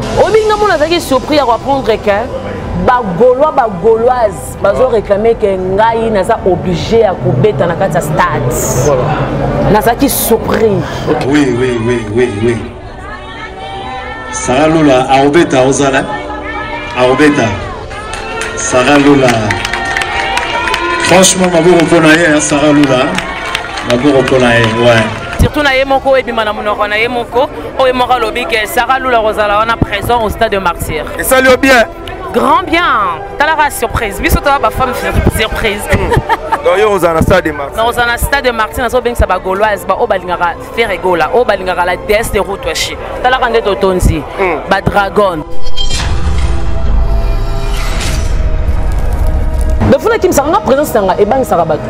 oyebi nga mona azalaki surpris ya koapprendre ke bagaulois bagauloise bazo réclame ke ngai naza oblige ya kobeta na kati ya stade nazalaki surpris oui, oui, oui, oui, oui. sara lula aobeta ozala aobeta Sarah Lula. Franchement, ma bourre pour naïe, hein, Sarah Lula. Ma bourre pour naïe, ouais. surtout na ye moko ebima na monoko na ye moko oyo moko alobi ke sara lula kozala wana présent au stade de martyr esali yo bien grand bien talaka surprise biso toza bafemme surprise donc yo ozala na stade de martyr na ozala na stade de martyr nazobengisa bagauloise baoyo balingaka Ferre Gola, oh balingaka la déesse de Routwashi. Talaka nde totonzi, hmm. ba dragon. Dofuna Kim sanga présence nanga ebangisaka bato.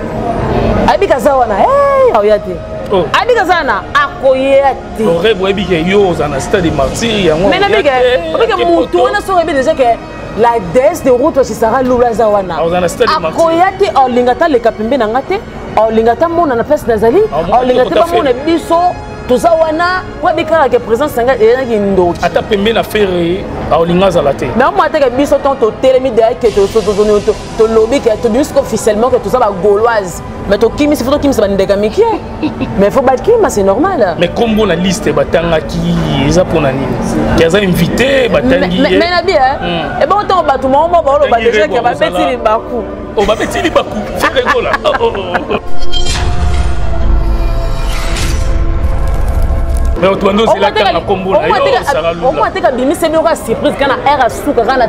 Ayebi kaza wana, hey, aoya te. Oh. Ayebi kaza wana, akoya te. Orebo ayebi ke yo oza na stade martyr yango. Mais na bika, obika mutu wana soki ayebi déjà ke la déesse de route aussi sara lulu aza wana akoya te olinga te aleka pembe na nga te olinga te amona na place nazali olinga te bamona biso toza wana po abikaka ke présence yanga eyaki ndoki ata pembe na ferre aolinga azala te mais omona teke biso ntango totelemi deyake tolobi ke tobimi siko officiellement ke toza bagauloise mais tokimisi fo tokimisa bandeka mike mais fo bakima c'est normal mais kombo na liste batangaki eza mpona nini ke aza invité batangi mais na bi hmm. ebongo ntango bato moko moko baoloba deja ke babeti libaku oh, babeti libaku feregola oh, oh, mais oto bandi ozelaka na kombo na yo osala lula okoateka bimisemi oka surprise kana aire asuka kana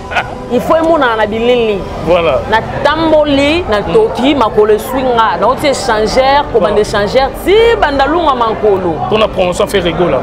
il faut emonana na bilili voilà. natamboli natoki makolo eswi nga nauti échangeur kobanda échangeur ti banda lunga makolo mpo na promotion fe rigola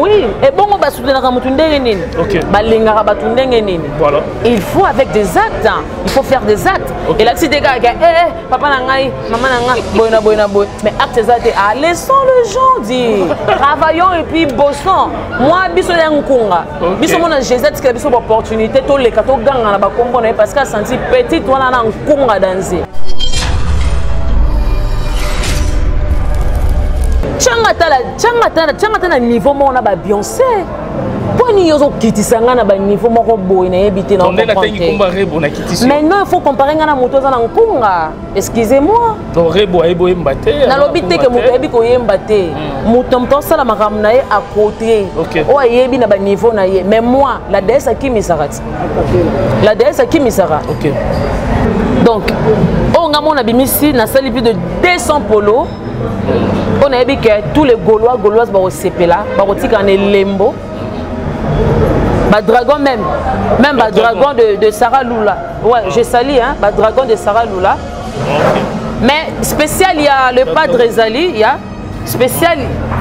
oui ebongo basutenaka motu ndenge nini okay. balingaka bato ndenge nini voilà. il faut avec des actes hein. il faut faire des actes okay. elakisi te kaka eh, eh, papa na ngai mama na ngai boye na boye na boye mais acte eza te ah, laissons le gens dire travaillons et puis bossons mwa biso ya nkunga Okay. biso mona jésus atikela biso baopportunité toleka toganga na bakombo na ye parce que asanti petite wana na nkunga danze canga tala canga tala canga tala na niveau moko na babionce mpo nini ozokitisa ngai na baniveau moko boye nayebi te na maintenant il faut comparer ngai na moto aza na nkunga excusez moi donc rebo ayebi oyemba te nalobi te ke moto ayebi koyemba te hmm. moto moto asala makambo na ye à côté oyo ayebi na baniveau na ye mais moi la déesse akimisaka ti la déesse akimisaka donc oyo nga mona bimisi nasali plus de 200 polo mpo nayebi ke tous les gaulois gauloise bakosepela bakotika na elembo badragon même même badragon de, de sarah lula Ouais, je salue hein, ba dragon de Sarah Lula. Mais spécial il y a le padre Ezali, il y a spécial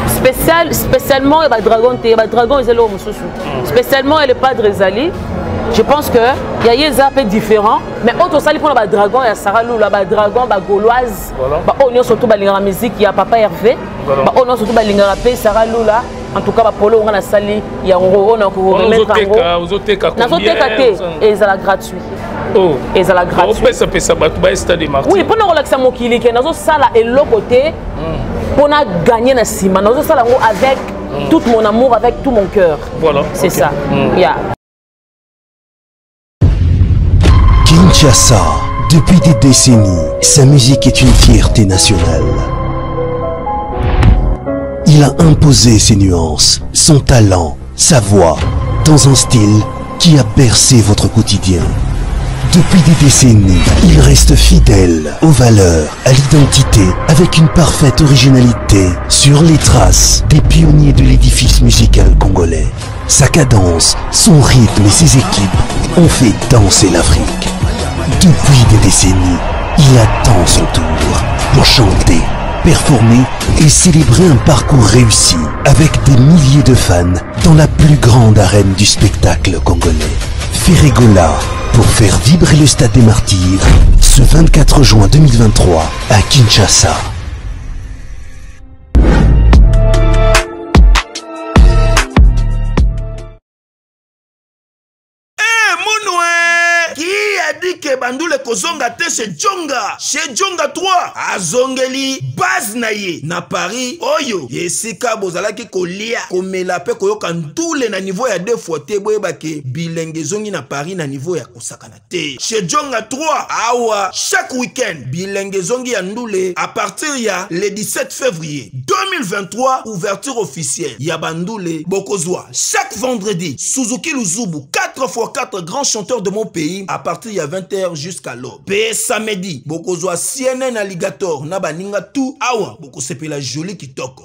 spécial spécialement ba dragon te, ba dragon ezali au mususu. Hmm. Spécialement le padre Ezali. Je pense que il y a yeza peu différent, mais autre sali pour ba dragon il y a Sarah Lula, ba dragon ba gauloise. Ba onyo surtout ba lingara musique, il y a papa Hervé. Ba onyo surtout ba lingara pe Sarah Lula. en tout cas bapolo oyo ngai nasali yango oyo nakoremettre yango nazoteka te ezala gratuit oh. ezala gratuitopesapesa bato ba stade de marti oui mpo na kolakisa mokili ke nazosala eloko te hmm. mpo na gagne na nsima nazosala yango avec hmm. tout mon amour avec tout mon cœur voilà. c'est okay. ça mm. yeah. Chassa, depuis des décennies, sa musique est une fierté nationale. Il a imposé ses nuances, son talent, sa voix, dans un style qui a bercé votre quotidien. Depuis des décennies, il reste fidèle aux valeurs, à l'identité, avec une parfaite originalité, sur les traces des pionniers de l'édifice musical congolais. Sa cadence, son rythme et ses équipes ont fait danser l'Afrique. Depuis des décennies, il attend son tour pour chanter, performer et célébrer un parcours réussi avec des milliers de fans dans la plus grande arène du spectacle congolais. Ferregola, pour faire vibrer le stade des martyrs, ce 24 juin 2023 à Kinshasa. que bandule kozonga te chez Djonga chez Djonga 3 azongeli base na ye na Paris oyo esika bozalaki kolia komela mpe koyoka ndule na niveau ya deux fois te boyebake bilenge ezongi na Paris na niveau ya kosakana te chez Djonga 3 awa chaque week-end bilenge ezongi ya ndule à partir ya le 17 février 2023 ouverture officielle ya bandule bokozwa chaque vendredi Suzuki Luzubu 4 x 4 grands chanteurs de mon pays à partir ya 20h jusqu'à l'aube pe samedi bokozwa CNN Alligator na baninga tout awa bokosepela jolie kitoko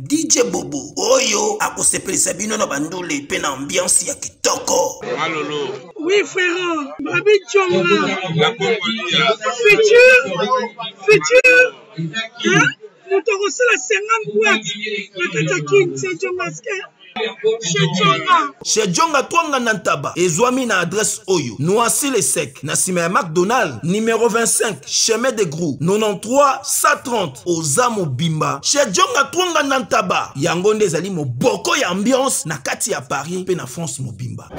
DJ Bobo oyo akosepelisa bino na bandule mpe na ambiance ya kitoko. Malolo. Oui frère, Babi Chonga. La Congolia. Futur, futur. Hein? Moto akosala 50 boîte na kati ya Kin Chongaske. Chez Djonga Twanga na Ntaba ezwami na adresse oyo Noisy le sec na sima ya McDonald numero 25 chemin de grou 93 130 oza mobimba chez jonga twonga na ntaba yango nde ezali moboko ya ambiance na kati ya paris mpe na france mobimba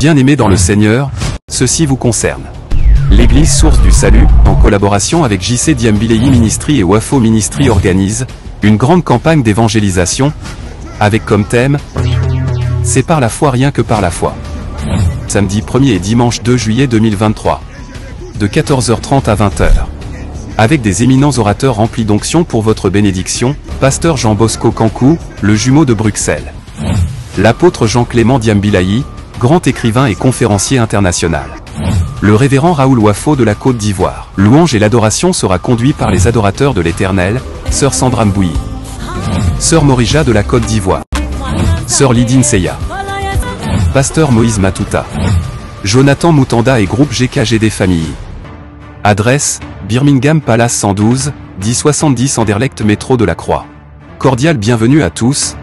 bien aimé dans le seigneur ceci vous concerne L'église Source du Salut, en collaboration avec JC Diambileyi Ministry et Wafo Ministry organise une grande campagne d'évangélisation, avec comme thème « C'est par la foi rien que par la foi ». Samedi 1er et dimanche 2 juillet 2023. De 14h30 à 20h. Avec des éminents orateurs remplis d'onction pour votre bénédiction, pasteur Jean Bosco Cancou, le jumeau de Bruxelles. L'apôtre Jean-Clément Diambilaï, grand écrivain et conférencier international le révérend Raoul Wafo de la Côte d'Ivoire. Louange et l'adoration sera conduit par les adorateurs de l'Éternel, sœur Sandra Mbouyi, sœur Morija de la Côte d'Ivoire, sœur Lidine Seya, pasteur Moïse Matuta, Jonathan Moutanda et groupe GKG des familles. Adresse, Birmingham Palace 112, 1070 Anderlecht Métro de la Croix. Cordial bienvenue à tous.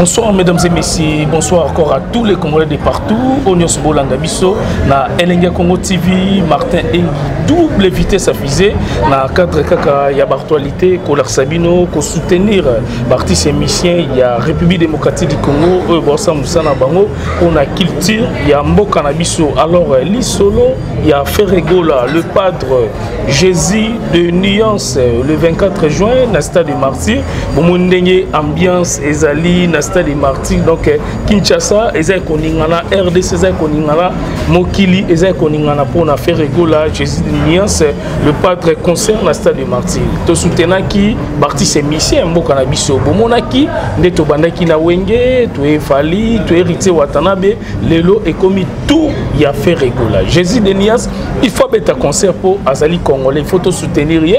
Bonsoir mesdames et messieurs, bonsoir encore à tous les Congolais de partout. Onios Bolanda Bisso, na Elenga Congo TV, Martin Engi, double vitesse à fusée, na cadre kaka ya actualité, Kolar Sabino, ko soutenir partis émissions ya République démocratique du Congo, Bossa Moussana Bango, on a culture ya Mboka na Bisso. Alors, l'isolo ya Ferre Gola, le padre Jésus de Nuance, le 24 juin, na stade des martyrs. Bomondenge ambiance ezali na stade des martyrs. Donc eh, Kinshasa, ezali koningana, RDC ezali koningana, Mokili ezali koningana pour na Ferre Gola, Jésus de Nuance, le padre concert na stade des martyrs. To soutenaki Bartis Emission mboka na biso. Bomonaki nde tobandaki na Wenge, to efali, to héritier Watanabe, lelo ekomi tour ya ferre egola jésus de nias il faut abeta concert mpo azali congolais il faut tosoutenir ye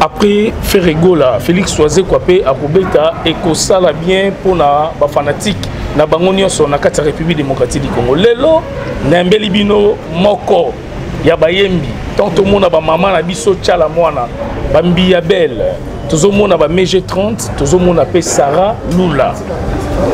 après ferre egola félix wazekwa mpe akobeta ekosala bien mpo na bafanatike na bango nyonso na kati ya république démocratique du congo lelo nayambeli bino moko ya bayembi tant tomona bamama na biso chala mwana bambiya bele tozomona bamege 30 tozomona mpe sara lula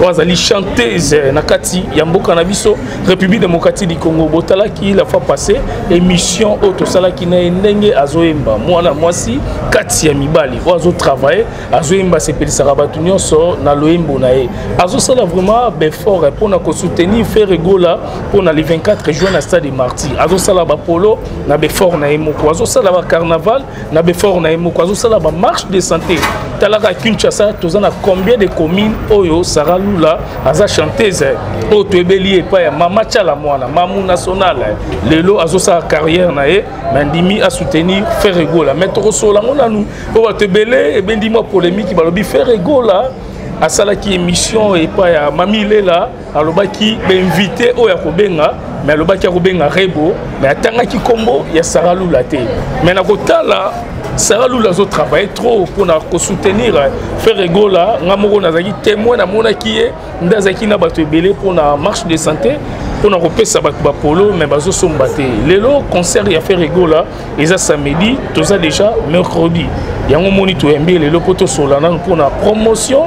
oyo azali chanteuse na kati ya mboka na biso république démocratique du congo botalaki la fois passé émission oyo tosalaki na ye ndenge azoyemba mwana mwasi kati ya mibali oyo azotravaille azoyemba asepelisaka bato nyonso na loyembo na ye azosala vraiment befort mpo na kosoutenir ferre gola mpo na le 24 juin na stade de martyr azosala bapolo na befort na ye moko azosala bacarnaval na befort na ye moko azosala bamarche de santé talaka kinshasa toza na combien de commune oyo sara lula aza chanteuse oyo toyebeli ye epai ya mama cala mwana mamu national lelo azosala carrière na ye nandimi asoutenir ferre gola mai tokosolola yango nanu mpo bato ebele ebendi mwa polemiki balobi ferre gola asalaki émission epai ya mami lela alobaki bainvité oyo akobenga mais alobaki akobenga rebo mais atangaki nkombo ya sara lula te mais nakotala sara lula azotravaille trop mpona kosoutenir ferre gola nga moko nazalaki témoin namonaki ye nde azalaki na bato ebele mpona marche de santé mpona kopesa bato bapolo mais bazosomba te lelo concert ya ferre gola eza samedi toza déjà mercredi yango moni toyambi lelo mpo tosola nanu mpo na promotion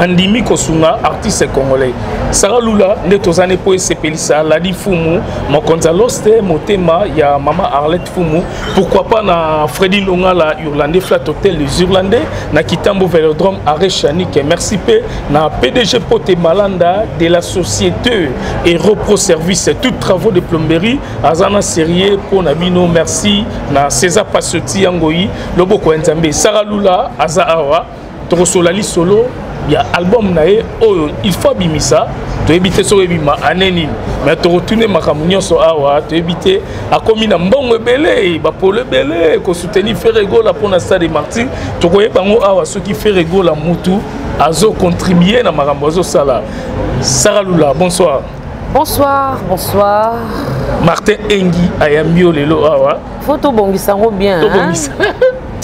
andimi kosunga artiste congolais sara lula nde toza ne mpo esepelisa ladi fumu mokonzi ya loste motema ya mama arlette fumu pourquoi pas na fredi longala urlandais flat hotel les urlandais na kitambo velodrome arret chanique merci mpe na pdg pote malanda de la société eropro service tout travaux de plomberie aza na serieux mpo na bino merci na césar pasoti ya ngoi loboko ya nzambe sara lula aza awa tokosola lisolo ya album na ye oyo il faut abimisa toyebi te soki ebima ane nini mai tokotune makambo nyonso awa toyebi te akomi na mbongo ebele bapolo ebele kosoutenir ferregola mpo na stade martin tokoyeba yango awa soki ferregola mutu azokontribue na makambo azosala saralula bonsoir Bonsoir, bonsoir. Martin Engi ayambi yo lelo awa. Faut tobongisa yango bien. Tobongisa. Hein?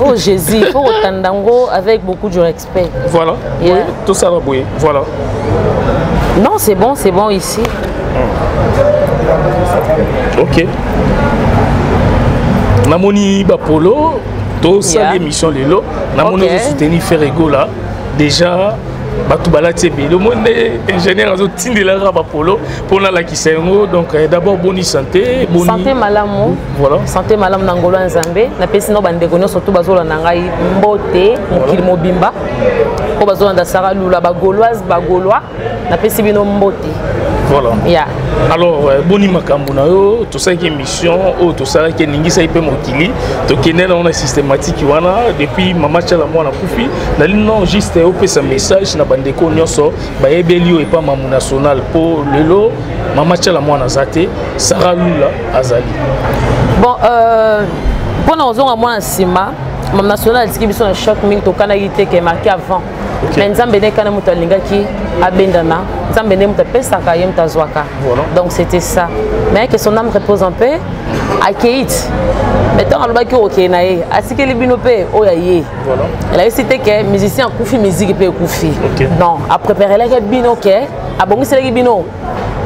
oh Jésus, faut kotanda yango avec beaucoup de respect. Voilà. Yeah. Oui, tout ça va bouillir. Voilà. Non, c'est bon, c'est bon ici. Hmm. OK. Namoni Bapolo, tosali yeah. émission lelo. Namoni okay. soutenir Ferregola déjà bato balati ebele omoi nde ingénieur azotindelaka bapolo mpo nalakisa yango donc eh, d'abord boni santé boni... santé malamu voilà. santé malamu na ngolo ya nzambe napesi nao bandeko nyonso to bazolanda ngai mbote mokili mobimba mpo bazolanda sara lula bagauloise bagaulois napesi bino mbote voilà. yeah. alors eh, boni makambo na yo tosalaki émission oyo tosalaki eningisaki mpe mokili tokende nango na systematiki wana depuis mama cala mwana kufi nali non juste opesa message na bandeko nyonso bayebeli yo epa mamu national mpo lelo mama cala mwana aza te sara lula azali bon euh, mpo na kozonga mwana nsima mamu national atiki biso na choc mingi tokanaki te ke marke avant okay. mais nzambe nde kana moto alingaki abendana nzambe nde moto apesaka ye moto azwaka voilà. donc c'était ça mais que son âme repose en paix akei ti mais ntango alobaki okei na ye atikeli bino mpe oyo ya ye elakisi te ke musicien akufi miziki mpe ekufi okay. non apréparelaki bino ke abongiselaki bino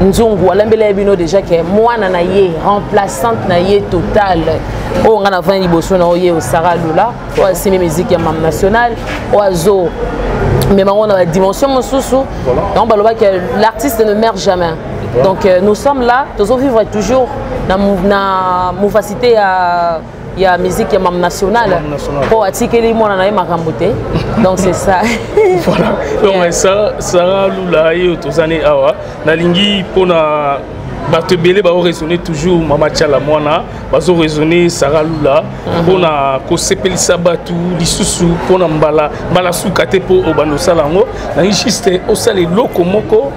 nzungu alambela ye bino déjà ke mwana na ye remplaçante na ye totale oyo oh, ngai navandi liboso na oye osara lula oyo asimi miziki ya mam national oyo azo mema yango na badimension mosusu yango balobaki l'artiste ne meurt jamais donc euh, nous sommes là tozovivre toujours na, na mouvacité ya ya musique ya mam nationale mpo atikeli mwana na ye makambo te donc c'est ça voilà donc yeah. sara, sara lula ye toza ne awa nalingi mpona bato ebele baoraisonne toujours mama tiala mwana bazoraisonne sara lula mpona mhm. kosepelisa bato lisusu mpona mbala mbala suka te mpo obanda osala yango nangi juste osala eloko moko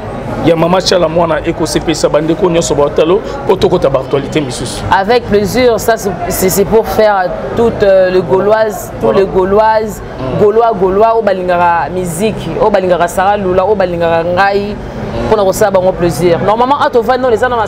ya mama chala mwana ekosepelisa bandeko nyonso batalo mpo tokota baactualité misusu avec plaisir ça c'est pour faire toute euh, le gauloise tous voilà. les gauloises mm. gaulois gaulois oyo balingaka miziki oyo balingaka sara lula oyo balingaka ngai mpona kosala bango plaisir normalement atovandi nona eza na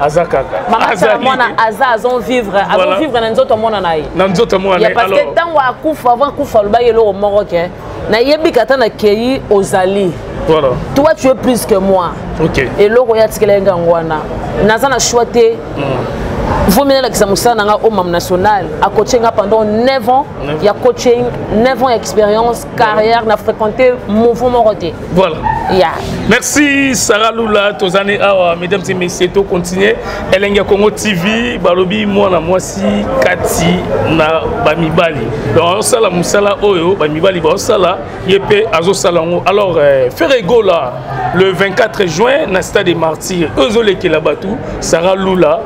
aza kaka mama sala mwana aza azon vivre azon vivre na nzoto mwana na ye na nzoto mwana ye parce que ntango akufa avant akufa alobaki eloko moko ke nayebi kata nakei ozali voilà. toi tu es plus que moi okay. eloko ye atikela ye ngango wana naza na choix te mm. vomi nalakisa mosala na nga omam national acoache nga pendant 9 ans ya coaching 9 ans ya expérience carrière na fréquenté mouvement moko te Voilà. Yeah. Merci Sarah Lula, Tozane Awa, mesdames et messieurs, to continuer. Elenga Congo TV, balobi mwana mwasi kati na bamibali. Donc osala musala oyo bamibali ba osala yepe azo sala ngo. Alors euh, Ferrego là le 24 juin na stade des Martyrs, ozo lekela batu Sarah Lula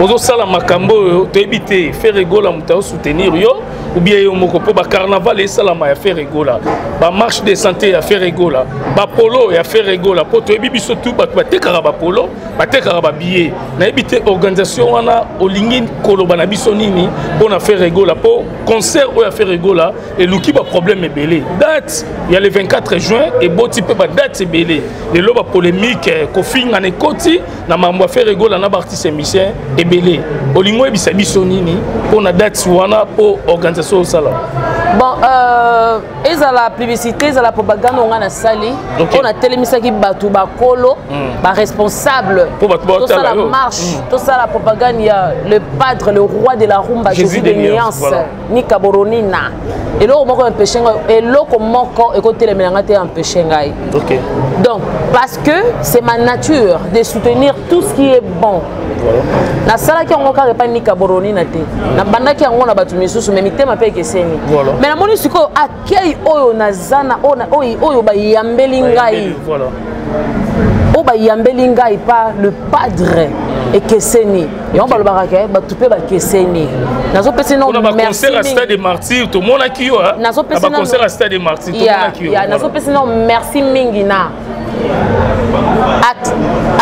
ozosala makambo oyo toyebi te ferre gola moto aosoutenir yo ou bien yo moko mpo bacarnaval esalama ya fere egola bamarche de santé ya fere egola bapolo ya fere egola mpo toyebi biso tu bato batekaka bapolo batekaka babillet nayebi te organisation wana olingi koloba na biso nini mpo na fere egola mpo concert oyo ya fere egola eluki baproblème ebele date ya le 24 juin eboti mpe badate ebele lelo bapolémike eh, kofingana ekoti na makambo ya fere gola na baartiste musicien ebele olingi oyebisa biso nini mpo na date wana mpo organisation osala bon euh, ezala publicité ezala propagande onga nasali mpo natelemisaki bato bakolo hmm. baresponsable tosala marche hmm. tosala propagande ya le padre le roi de la rumba jésus de nuance ni kaboroni na eloko moko empêche ngai eloko moko ekotelemela ngai te empêche ngai okay. donc parce que c'est ma nature de soutenir tout ce qui est bon nasalaki yango kaka epai ni kaboroni na te nabandaki yango na bato misusu me mitema mpe ekeseni me namoni sikoyo kei oyo naza na oyo bayambeli ngai oyo bayambeli ngai pa le padre ekeseni yango balobaka ke bato mpe bakeseni nazopesi nazopesi nao merci mingi na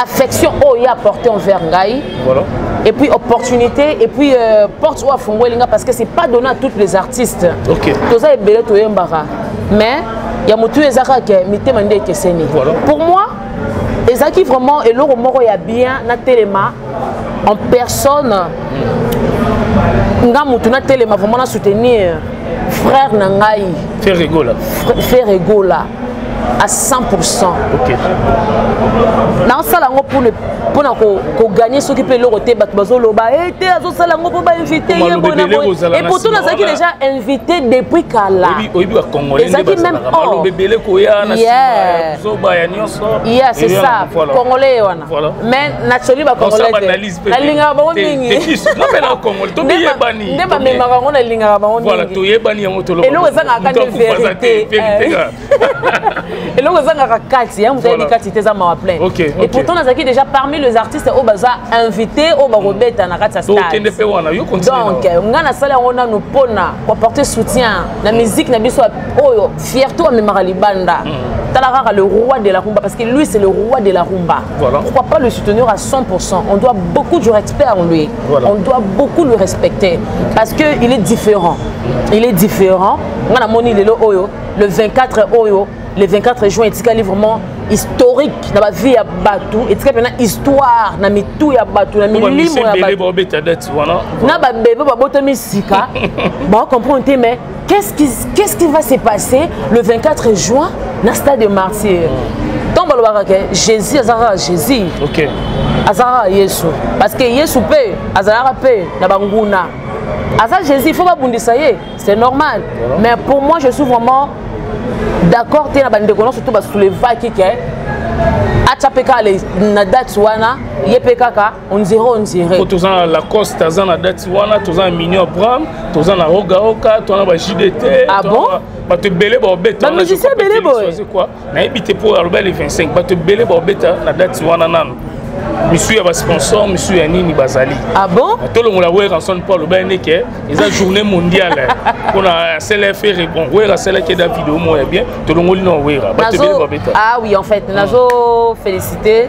affection oyo oh, ye apporte envers ngai voilà. et puis opportunité et puis euh, porte oyo afungweli ngai parce que c'est pas donné à toutes les artistes okay. toza ebele toyembaka mais ya motu eza kaka mitema nde ekeseni voilà. pour moi ezalaki vraiment eloko moko ya bien na telema en personne nga motu na telema vraiment na soutenir frère na ngai ferre egola à 100% okay. nasala yango mpona mpona koganye soki mpe eloko te bato bazoloba e te azosala yango mpo bainvite ye boye e pourtant nazalaki déjà invité depuis kala ezalaki même orya c'est ça congolais ye wana mais natioli bacongolais te nalingaka bango mingindebamemaka yango nalingaka bango mingieloko ezangaka kaka nde verité eloko ezangaka kati ya moto ayebi kati te eza mawa plein et pourtant nazalaki déjà parmi les artistes oyo baza invité oyo bakobeta na kati ya stadedonc ngai nasala yango nanu mpona koporte soutien na musique na biso oyo fierté oyo amemaka libanda mm. tala kaka le roi de la rumba parce que lui c'est le roi de la rumba voilà. pourquoi pas le soutenir à 100% on doit beaucoup du respect en lui voilà. on doit beaucoup le respecter parce que il est différent il est différent nga namoni lelo oyo le 24 oyo le 24 juin etikali vraiment historique na bavie ya bato etika mpena histoire na mitu ya bato na milimo ya bato na babebe babotami sika baocomprendre te mais Qu'est-ce qui, qu qui va se passer le 24 juin dans le stade de martyr ntango balobaka ke jésus aza kaka jésus okay. aza kaka yesu parce que yesu mpe azalaka mpe na banguna aza jésus il faut babundisa ye c'est normal voilà. mais pour moi je suis vraiment d'accord te na bandeko nyonso to basoulevaki ke atya mpe kaka na date wana ye mpe kaka on dirait on dirait po toza na lacoste aza na date wana toza na minion bram toza na hogaoka toza na baJDT ah bon bato ebele baobeta bamusicien ebele boye nayebi te mpo aloba le 25 bato ebele baobeta na date wana nano misu ya basponsor misu ya nini bazali ah bon tolongola werranson mpo aloba ye ndeke eza journée mondiale mpona clf rebon wera asalaki eda video moko ya bien tolongoli na wera bato ebele babeta ah oui en fait mm. nazo félicité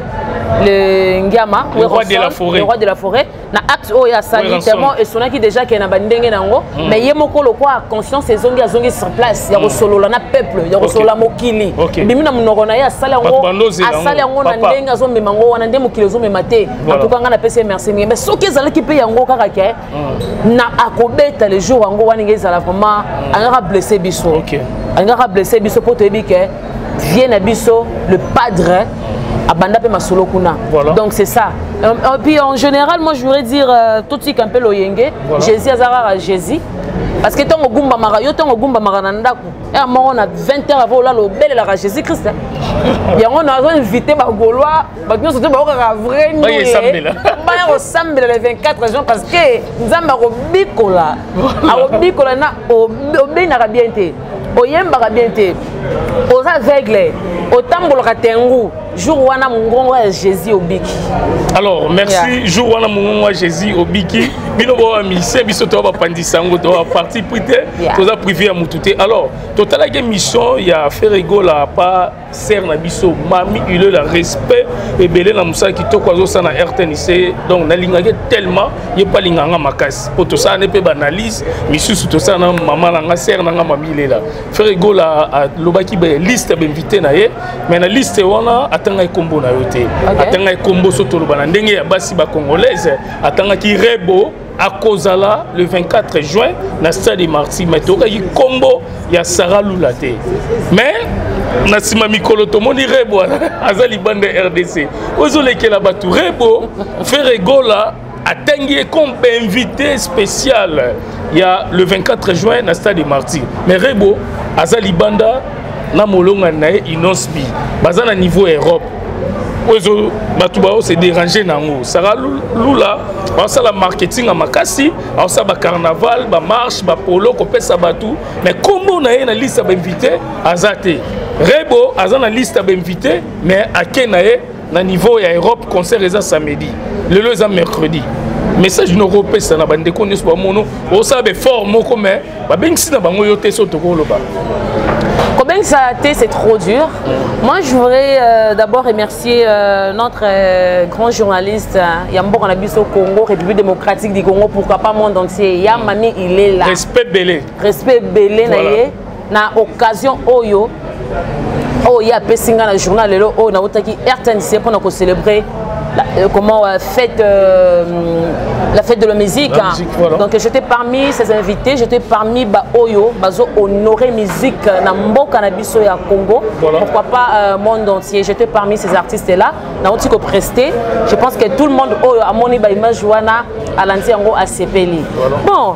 le ngiama le roi de la forêt le roi de la forêt na acte oyo oh, asali tellement esonaki déjà ke na bandenge na yango mm. mais ye moko lokwa conscience ezongi azongi sur place ya mm. kosolola na peuple ya kosolola mokili bimi na monoko na ye asali yango asali yango na ndenge azomema yango wana nde mokili ezomema te en tout cas ngai napesi ye merci mingi mais soki ezalaki mpe yango kaka ke mm. na akobeta le jour yango wana nge ezala vraiment mm. angaka blesse biso okay. angaka blesse biso mpo toyebi ke vie na biso le padre abanda mpe masolo kuna voilà. donc c'est ça et euh, euh, puis en général moi je voudrais dire euh, totika mpe loyenge voilà. jésus aza kaka jésus parce que ntango ogumbamaka yo ntango ogumbamaka na ndako ya moko na 20 heure avo olala obelelaka jésus christ yango nazo invité bagolois bato nyonso te baokaka vrai nbaya kosambela le 24 juin parce que nzambe akobikola akobikola na obenaka bien te oyembaka bien te oza aveugle otambolaka tengu jour wana mongongo ya jésus obiki alors merci yeah. jour wana mongongo ya jésus obiki bino boa musicien biso toa bapandisa yango toa parti pris te toza privé ya motu te alors totalaki émission ya ferregola pa sere na biso mami ilela respect ebele na mosala kitoko azosala na rtnc donc nalingaki tellement ye mpe alinga nga makasi mpo tosala ne mpe baanalyse misusu tosala na mama na nga sere na nga mami ilela frere gola alobaki liste ya bainvité na ye mais na liste wana atangaki nkombo na yo te atangaki nkombo so toloba na ndenge ya basi bacongolaise atangaki rebo akozala le 24 juin na stade marti mai tokaki nkombo ya sara lula te mais na nsima mikolo tomoni rebo aza libanda ya rdc ozolekela bato rebo feregola atangi ye comme invité spécial ya le 24 juin na stade marti mais rebo aza libanda na molongani na ye inosbi baza na niveau ya europe oyo ezo bato bao se déranger na yango sara lula aosala marketing ya makasi aosala bacarnaval bamarche bapolo kopesa bato mais nkombo na ye na liste ya bainvité aza te rebo aza na liste ya bainvité mais ake na ye na niveau ya europe concert eza samedi lelo eza mercredi message nokopesa na bandeko nyonso bamono osala befort moko mais babengisi na bango yo te so tokoloba ça c'est trop dur. Moi, je voudrais euh, d'abord remercier euh, notre euh, grand journaliste euh, Yambor au Congo, République démocratique du Congo, pourquoi pas monde entier. Yamami, il est là. Respect Belé. Respect Belé, voilà. na occasion Oyo. oyo oh, ye apesi ngai na journal lelo oyo oh, nautaki rtnc mpo na kocelebre la, euh, comment euh, fête euh, la fête de la musique, la hein. musique voilà. donc j'étais parmi ces invités j'étais parmi ba oyo bazo honorer musique na mboka na biso ya Congo voilà. pourquoi pas euh, monde entier j'étais parmi ces artistes là na outi ko prester je pense que tout le monde oyo amoni ba image wana alandi yango asepeli voilà. bon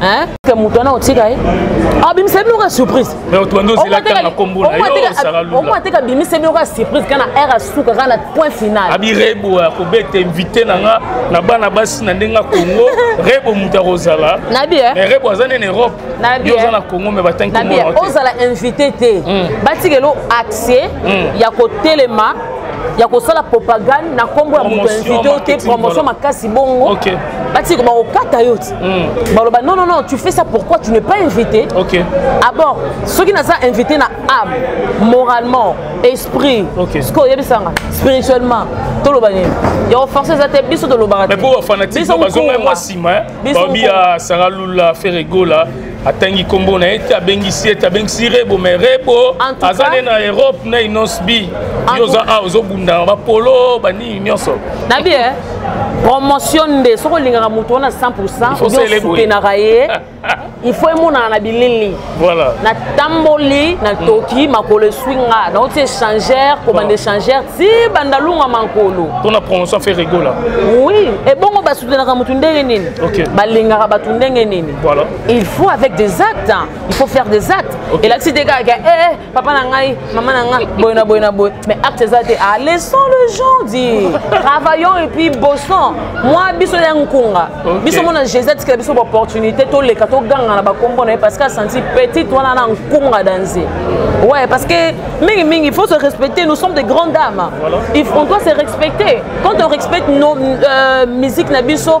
Hein? ke moto wana otika ye abimisa bino ka surprise omo ateka abimisa bino ka surprise kana aire asuka kana point final abi rebo akobeta invité na nga na bana basi na ndenge ya congo rebo moto akozala nabi eh? mais rebo aza nene europe yo oza eh? na congo mais batangi komona eh? te ozala invité te hmm. batikelo accès hmm. ya kotelema ya kosala propagande na nkombo ya moto invité te promotion makasi bongo batiki bakokata yo ti Mm. baloba non non non tu fais ça pourquoi tu n'es pas invité okay. abord soki naza invité na âme moralement esprit okay. siko oyebisanga spirituellement toloba nini ya oforce eza te biso tolobaka te mpo bafanatike bazonga yango nsima baobi ya sara lula feregola atangi nkombo na ye te abengisi ye te abengisi rebo me rebo aza nde na europe na inosbi yo oza awa ozobundana bapolo banini nyonso nabi e eh, promotion nde soki olingaka moto wana 100 osutenaka ye il faut emonana na bilili natamboli natoki mm. makolo eswi nga nauti échangeur kobanda échangeur ti banda lunga makolo mpona promotion fe regola oui ebongo basutenaka motu ndenge nini balingaka bato ndenge nini Voilà. Il faut avec des actes, hein. il faut faire des actes. Okay. Et là, si des gars, eh, eh, papa nangai, maman nangai, boyna boyna boy. Mais actes des actes, ah, laissons le gens dire. Travaillons et puis bossons. Moi, biso ya nkunga. Biso mona Jésus qui a biso opportunité to leka to ganga na ba kombo na parce que senti petite wana na nkunga danze. Ouais, parce que mingi mingi, il faut se respecter, nous sommes des grandes dames. Voilà. Il faut, on doit se respecter. Quand on respecte nos euh, musiques na biso,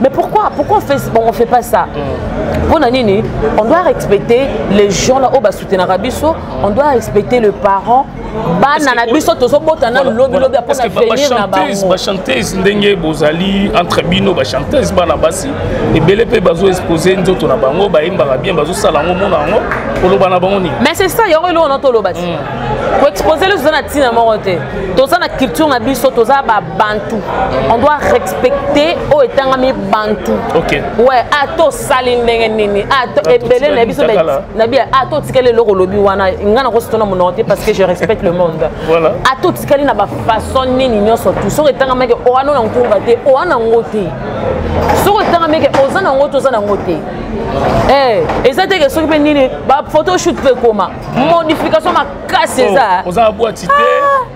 Mais pourquoi Pourquoi on fait, bon, on fait pas ça Pour Nini, on doit respecter les gens là-haut, bah, soutenir Rabisso, on doit respecter le parent. bana na biso tozobota nanu lobilobi mpo na venir na bango bachantese ndenge bozali entre bino bachantese bana basi ebele mpe bazoexpose nzoto na bango bayembaka bien bazosala yango mona yango koloba na bango nini mais c'est ça yango eloko na toloba ti koexpose liso oza na ntina moko te toza na culture na biso toza bantu on doit respecter oyo etangami bantu okay. we a tosali ndenge nini a ah, ebele na biso na bia a ah, totikali eloko olobi wana ngai nakosoto na monoko te parce que je respecte le monde a voilà. Ah, totikali na bafaçon nini nyonso tu soki etangamaki owana na nkunga te owa na yango te soki etangamaki oza na yango te oza na yango te eh, eza teke soki mpe nini baphotoshoot mpe ekoma modification makasi oh, eza oza na bwati te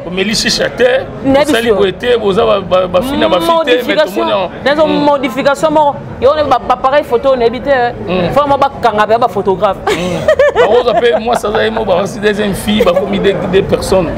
omeli shisha te osali boye te boza bafina bafitemoniazo mm. modification moko yone bapareil photo oneyebi te eh. mm. fo mo bakanga mpe baphotographe mm. bakozwa mpe mwasi aza ye mo basi deuxième fille bakomi de personnes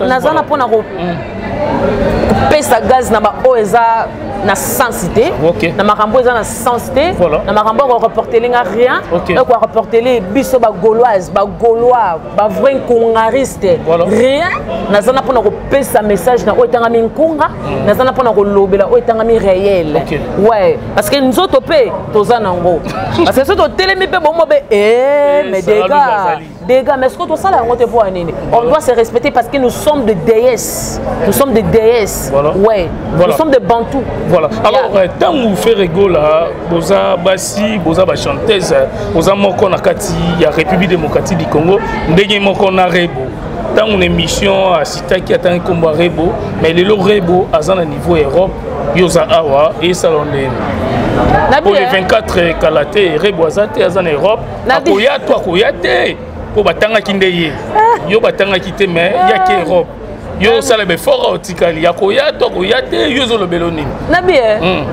naza na mpona kopesa gaz na baoyo eza na sens te okay. na makambo eza na sens te voilà. na makambo ya korapportele nga rien okay. oyo korapportele biso bagauloise bagaulois ba vrai nkongariste voilà. rien naza na mpona kopesa message na oyo etangami nkunga mm. naza na mpona kolobela oyo etangami réel okay. ouais parce que nzoto mpe toza nango parce que soki totelemi mpe bongo be e eh, eh, mais dega dega mais soki tosala yango te mpo ya nini on doit se respecter parce que nous sommes de déesse nous sommes de déesse voilà. ouais voilà. nous sommes de bantou voilà alors ntango yeah. Euh, ferregola boza basi si boza ba chanteuse oza moko na kati ya république démocratique du congo ndenge moko na rebo ntango na émission asitaki atangi nkombo ya rebo mais lelo rebo aza na niveau ya europe yo oza awa esala ndenge mpo le 24 kala te rebo aza te aza na europe akoya to akoya te mpo batangaki nde ye yo batangaki te mais yaki europe yo osala befort otikali ya koya to koya te yo ezolobelo nini nabi e hmm.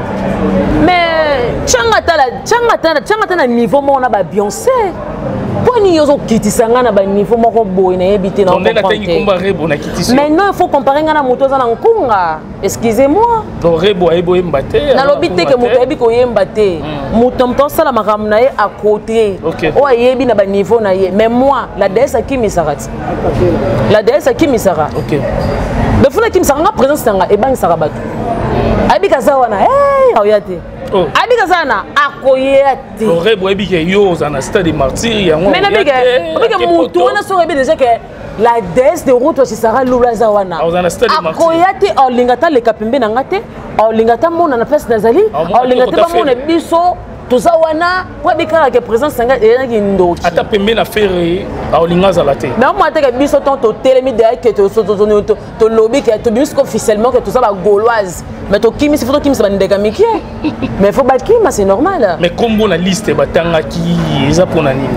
mais canga ta na niveau moko na babionce mponi yo ozokitisa ngai na baniveau moko boye nayebi te na maintenant il faut compare ngai na moto aza na nkunga excusez moi donc rebo ayebi oyemba te nalobi te ke moto ayebi koyemba te hmm. moto moto asala makambo na ye à côté oyo ayebi na baniveau na ye mais moi la déesse akimisaka ti la déesse akimisaka befuna akimisaka nga présence na nga ebangisaka bato ayebi kaza wana aoya te Oh. ayebi kaza na akoya te oreb oyebi ke yo oza na stade martyr yango mais nabike obike motu wana soki oyebi deja ke la déesse de route aussi sara lulu aza wana akoya te aolinga te aleka pembe na nga te aolinga te amona na place nazali aolinga te bamona biso toza wana po abekalaka ke présence yanga eyaki ndoki ata pembe na fere aolinga azala te naomona teke biso ntango totelemi deyake tolobi ke tobimi siko officiellement ke toza bagauloise mais tokimisi fo tokimisa bandeka mike mais fo bakima c'est normal mais kombo na liste batangaki eza mpona nini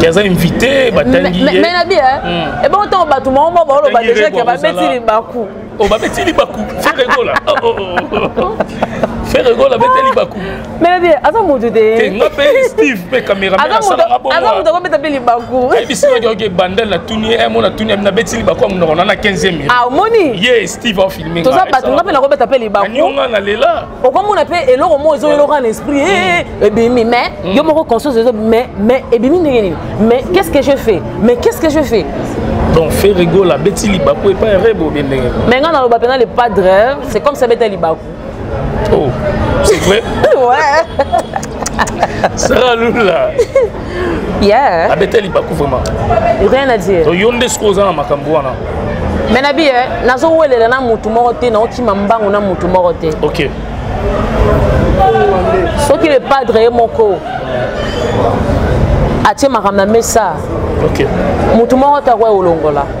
ke aza invité batangi mais na bi hmm. ebongo ntango bato moko moko baoloba deja ke babeti libaku o oh, babeti libaku ferregola ferregola abeteli baku melodi aza moto te eh, nga mpe steve mpe cameraasalaka bongoaza moto akobeta mpe libaku ayebisi nga oke bandel na tuni ye eh, mo na tuni ami nabeti libaku ya monoko na na 15 minute ah omoni ye steve afilme toza bato nga mpe nakobeta mpe libaku nionga na lela okomona mpe eloko moko ezoyeloka na esprit eh, ebimi mais mm. yo moko conscience ezo mais mais ebimi ndenge nini mais qu'est ce que je fais mais qu'est ce que je fais donc ferrigola abeti libaku epai rebo bendenge mais nga naloba mpena le padre c'est comme ça abeta libaku oh c'est vrai ouais sara lula yeah abeteli baku vraiment rien à dire yo nde sikoyo oza na makambo wana me na biye eh, nazowelela na motu moko te naokima mbangu na motu moko te ok soki le padre ye moko atie makambo na mesa okay. motu moko te akoya kolongola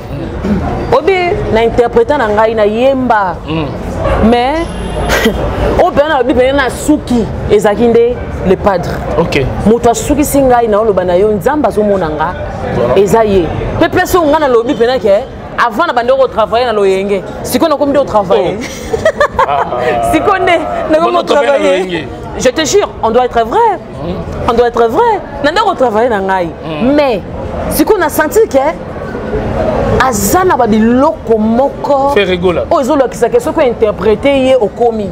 obi na interpreta na ngai na yemba mm. mais oyo mpena nalobi mpene nasuki ezalaki nde le padre okay. moto asukisi ngai naoloba na yo nzambe azomona nga eza ye mpe place oyo ngai nalobi mpena ke avant na bande kotravaille na loyenge sikoyo nakomi nde otravaille oh. ah. sikoyo nde nakomi otravaille je te jure on doit être vrai on doit être vrai na ndako travaille na ngai mm. mais sikoyo na sentir ke aza na babiloko moko oyo ezolakisa ke soki ointerprete ye okomi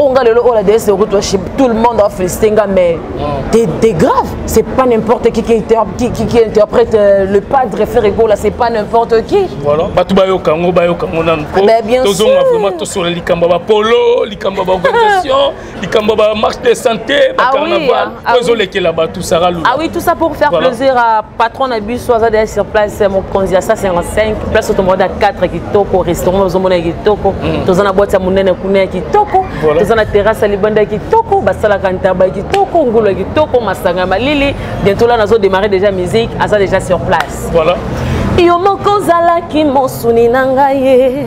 oyo nga lelo oyo la déesse okutwa chez tout le monde afélicité nga mais mm. t'es grave c'est pas n'importe qui qui, inter, qui, qui, qui interprète euh, le padre ferregola c'est pas n'importe qui voilà bato bayoka yango bayoka yango nanu ah, tozonga vraiment tosola likambo ya bapolo likambo ya baorganisation likambo ba marche de santé ba ah carnaval ah oyo ezolekela bato sara lula ah oui tout ça pour faire voilà. plaisir à patron na biso aza deja sur place mokonzi ya 155 place otomboka na 4 kitoko restaurant bazomona ya kitoko mm. toza na boite ya monene kuna ya kitoko toza na terrasse ya libanda ya kitoko basalaka ntaba ya kitoko ngulu ya kitoko masanga ya malili bientôt la nazo démarrer déjà musique aza déjà sur place voilà yo moko ozalaki mosuni na ngai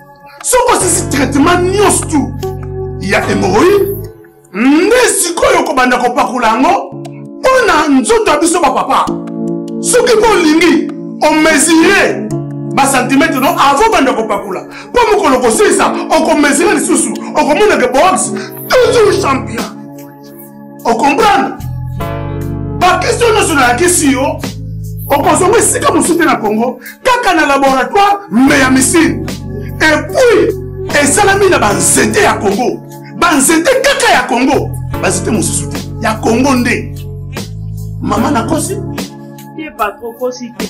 soki osisi traitement nyonso tu ya hemoroïde nde sikoyo okobanda kopakola yango mpo na nzoto ya biso bapapa soki mpo olingi omesire basantimetre no avant banda kopakola mpo mokolo kosilisa okomesire lisusu okomonake box toujours champion okomprendre bakestio nyonso nayakisi yo okozonga esika mosusu te na congo kaka na laboratoire me ya misine epuis esalami na banzete ya congo banzete kaka ya congo banzete mosusu te ya congo nde mama nakosi ye patro kosi te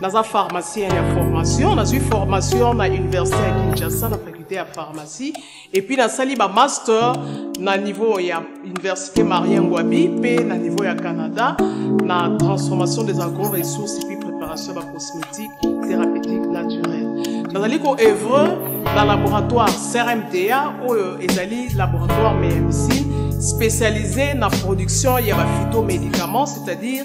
naza pharmacien ya formation nazwi formation na université ya kinshasa na faculté ya pharmacie epuis nasali bamaster na niveau ya université marien ngwabi mpe na niveau ya canada na transformation des agro ressources epuis préparation ya bacosmétique thérapeutique naturelle nazali koevre na laboratoire crmta oyo ezali laboratoire meemicine spécialisé na production ya baphytomédicaments c'est-à-dire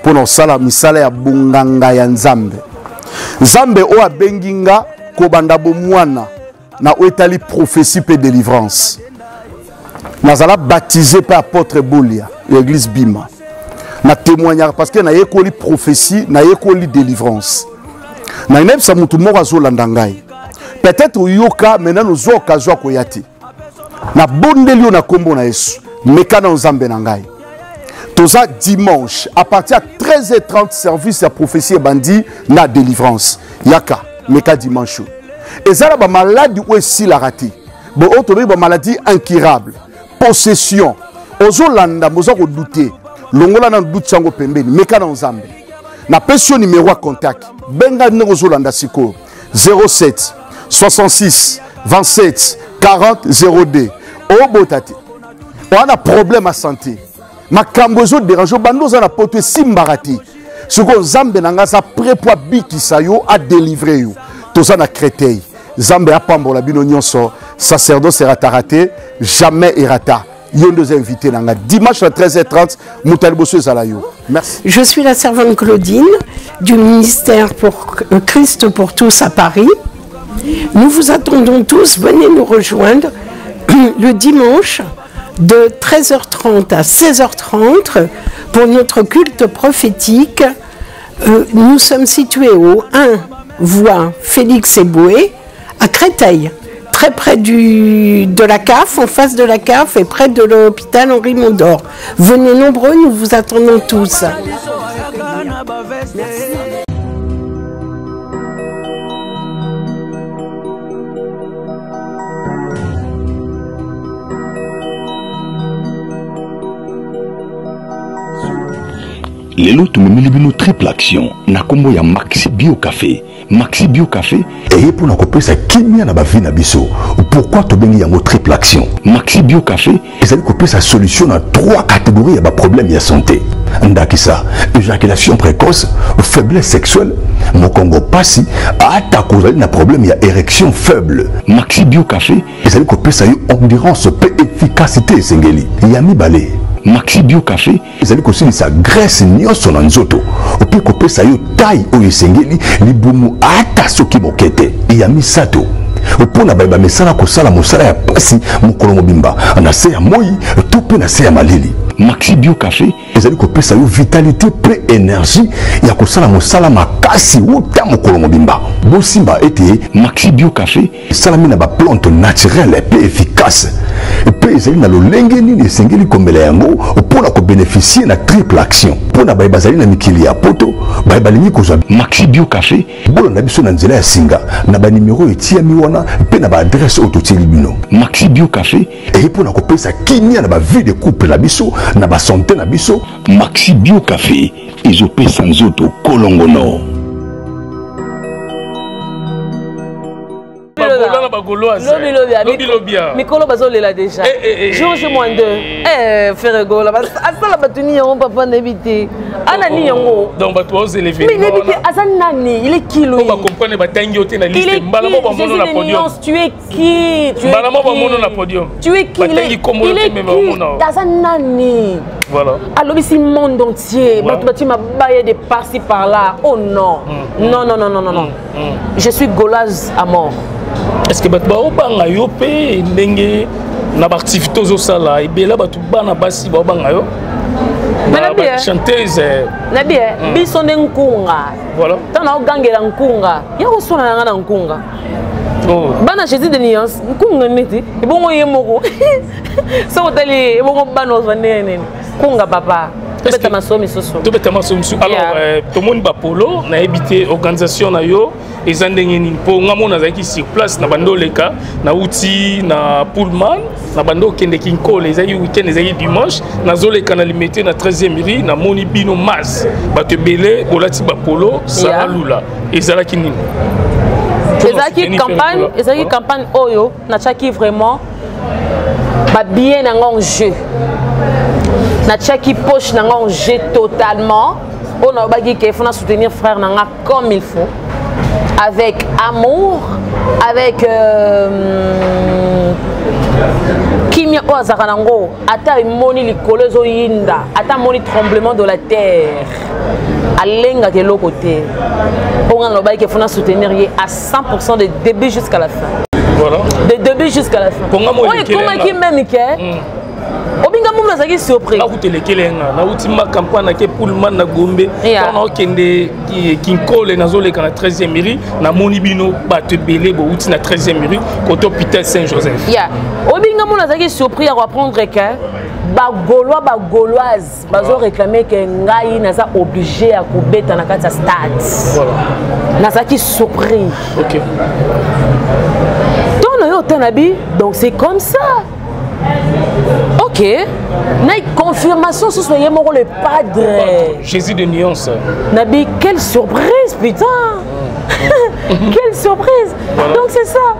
mpo na kosala misala ya bonganga ya nzambe nzambe oyo abengi nga kobanda bomwana na oyo etali prophesie mpe délivrance nazala baptisé mpe apôtre bolia ya église bima na témoignaka parce que nayekoli prophétie nayekoli délivrance nayebisa motu moko azolanda ngai peut-être oyoka me nano ozwa occasion akoya te nabondeli yo na nkombo na yesu meka na nzambe na ngai toza dimanche à partir ya 13h30 service ya prophétie ebandi na délivrance yaka meka dimanche oyo eza na bamaladi oyo esilaka te bo oyo tobengi bamaladi incurable possession ozolanda moza kodute longola nanu duti yango pembeni meka na nzambe napesi yo nimero ya contact benga ndenge ozolanda sikoyo 07 66 27 40 02 obota te oa na problème ya santé makambo ezoderange obanda oza na poto esimbaka te sikoyo nzambe na ngai aza prêt mpo abikisa yo adelivre yo toza na créteil nzambe apambola bino nyonso sacerdoce erataka te jamais erata yo deux invités. invité dimanche à 13h30 moto ya yo merci je suis la servante claudine du ministère pour euh, christ pour tous à paris nous vous attendons tous, venez nous rejoindre le dimanche de 13h30 à 16h30 pour notre culte prophétique. Euh, nous sommes situés au 1 voie Félix Eboué à Créteil, très près de la CAF, en face de la CAF et près de l'hôpital Henri Mondor. Venez nombreux, nous vous attendons tous. lelo tumemeli bino triple action na combo ya maxi bio café. Maxi Bio Café eye pona kopesa kimia na bavi na biso. Pourquoi tobengi yango triple action? Maxi Bio Café ezali kopesa solution na trois catégories ya baproblème ya santé. ndakisa éjaculation précoce faiblesse sexuelle mokongo pasi ata kozali na problème ya érection faible maxi bio café ezali kopesa yo endurance mpe efficacité esengeli ya mibale maxi bio café ezali kosilisa grese nyonso na nzoto mpe kopesa yo tai oyo esengeli libumu ata soki moke te ya misato mpo na baye bamesana kosala mosala ya mpasi mokolo mobimba na se ya moi to mpe na se ya malili maxi bio cafe ezali kopesa yo vitalite mpe energie ya kosala mosala makasi uta mokolo mobimba bosimba ete maxi bio cafe esalami na baplante naturele mpe efficace mpe ezali na lolenge nini esengeli komela yango mpo na kobeneficie na triple action mpo na baye bazali na mikili ya poto baye balingi kozwa maxi bio cafe bolanda biso na nzela ya singa na banimero etiyami wana mpe na baadrese oyo totieli bino maxi bio cafe eye mpo na kopesa kimia na bavie de couple na biso na basante na biso maxi bio cafe ezopesa nzoto kolongono. mikolo bazolela déjà eh, eh, eh, jour je moins deux feregola asala bato nini yango papa nayebi te ana nini yango donc bato baozeleveyebi te aza nani ile kiloyebi te batangi yo te na liste mbala moko bamono na podium tu es qui tu bana moko bamono na podium tu es qui batangi kombo te mais bamona aza nani voilà alobisi monde entier bato bati mabaya de parci par là oh non mm, mm. non non non non non mm, je suis golaise à mort est ce que bato baobanga yo mpe ndenge na baactivité ozosala ebela bato bana basi baobanga yo chanteuse na bie biso nde nkunga ntango naogangela nkunga ya koswana na ngai na nkunga Mm. bana jésus de nuance nkunga neti ebongo ye moko soki otali ye ebongo bana ozwa ndenge nini nkunga papa tobeta masolo misusu tobeta masolo misusu alors euh, tomoni bapolo nayebi te organisation na yo eza ndenge nini mpo nga mona azalaki sur place na bando oleka nauti na pullman na bando okende kinkola ezalaki weekend ezalaki dimanche nazoleka na limete na 13e ri namoni bino mas bato ebele bolati bapolo saralula ezalaki nini ezalaki campagne ezalaki campagne oyo natyaki vraiment babillet na ngai en jeu natyaki poche na ngai en jeu totalement oyo nalobaki ke fo na soutenir frère na ngai comme il faut avec amour avec euh, kimia oyo azalaka nango ata emoni likolo ezoyinda ata amoni tremblement de la terre alengaka eloko te mpo nga nalobaki ke fona soutenir ye à 100 de début jusqu'à la fin voilà. de début jusqu'à la fin oyo ekomaki meme ke mm. obinga momi azalaki surpris nakuta elekele nga nauti makampo anake pullman na gombe ntango naokende kinkole nazoleka na 13e mairie namoni bino bato ebele bowuti na 13e mairie kote hôpital saint joseph ya obinga mona azalaki surpris ya koapprendre ke bagaulois bagauloise bazo réclame ke ngai naza oblige ya kobeta na kati ya stade nazalaki surpris okay. tona yo otanabi donc c'est comme ça ok na confirmation susu na ye moko le padre jésus de nuance nabi quelle surprise putain quelle surprise donc c'est ça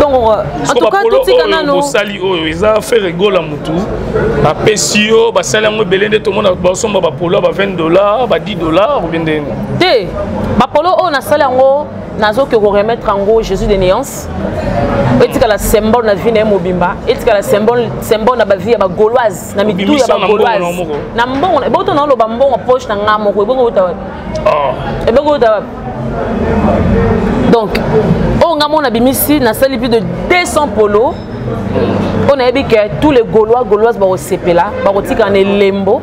donc euh, en tout cas totika nano mosali oyo eza faire egola motu bapesi yo basali yango ebele nde tomona basomba bapolo ya ba 20 dollar ba 10 dollar obie ndenge te bapolo oyo nasali yango nazoki koremettre yango jésus de néance etikala symbole na vie na ye mobimba etikala symbole symbole na bavie ya bagauloise na mitu ya bagauloise na mbongo ebongo to naoloba mbongo poche na nga moko ebongo outa wapi oh. ebongo outa wapi donc oyo nga mona bimisi nasali plus de 200 polo oyo nayebi ke tous les gaulois gauloise bakosepela bakotikana elembo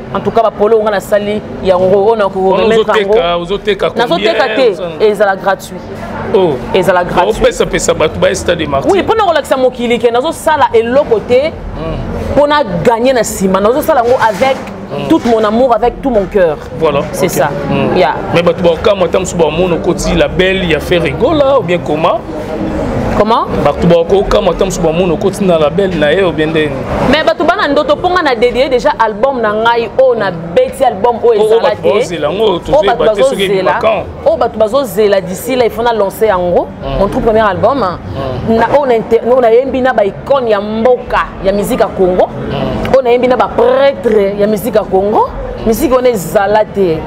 en tout cas bapolo oyo ngai nasali yango oyo nakoremettre yango nazoteka te ezala gratuit oh. ezala gratuitopesapesa bato ba stade de marti oui mpo na kolakisa mokili ke nazosala eloko te hmm. mpo na gagne na nsima nazosala yango avec Mm. tout mon amour avec tout mon cœur voilà c'est okay. ça mm. yeah. mais bato baokamwa ntango mosusu bamona okoti label ya ferregola ou bien comment comment bato bakokama ata mosusu bamona okoti na label na ye obie ndeni mais bato bana ndoto mpo ngai na dedie déjà album na ngai oyo na beti album oyo ezala te oyo bato bazozela d'ici là ifo na lance yango hmm. mon tout premier album hmm. oyo nayembi na baicone ya mboka ya musique ya congo oyo nayembi na bapretre ya musique ya congo misiki wana ezala te